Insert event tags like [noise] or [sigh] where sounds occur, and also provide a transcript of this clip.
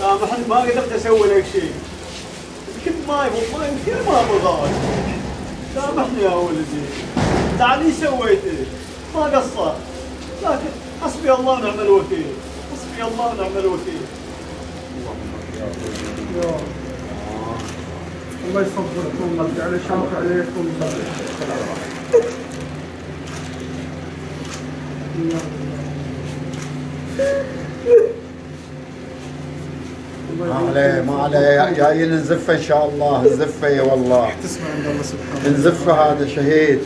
سامحني ما قدرت أسوي لك شيء. كنت ما يبغى ما كثير ما بغاك سامحني يا ولدي. تعال إيش سويت ما قصرت. لكن حسبي الله ونعم الوكيل. حسبي الله ونعم الوكيل. الله يصبركم الله يجعل شاق عليكم. [laughs] ما عليه ما عليه. جايين نزفه إن شاء الله نزفه يا والله. تسمع عند الله سبحانه نزفه هذا شهيد.